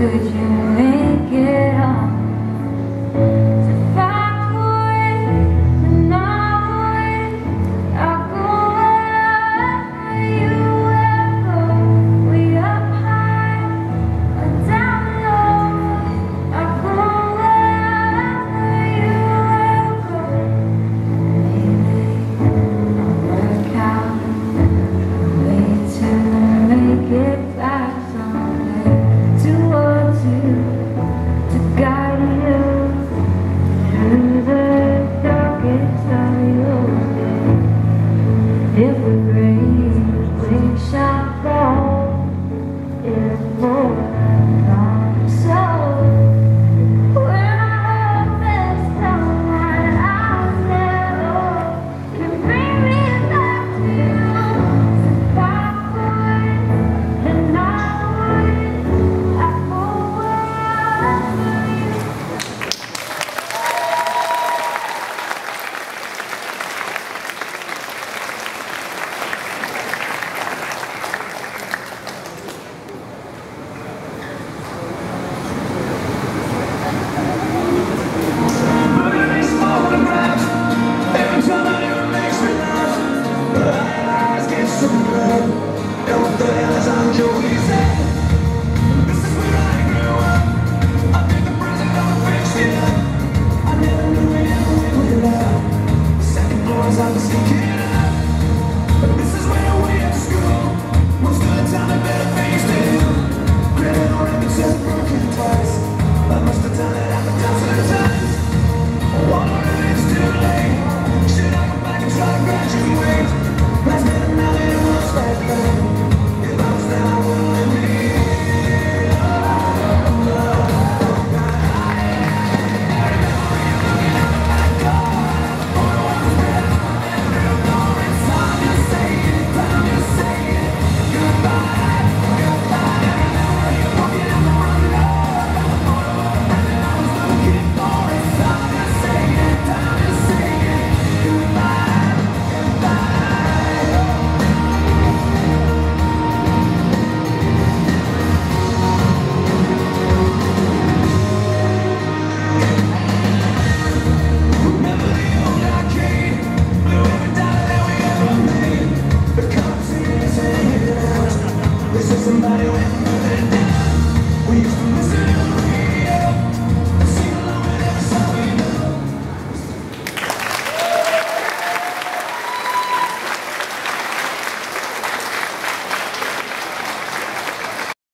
Could you praise.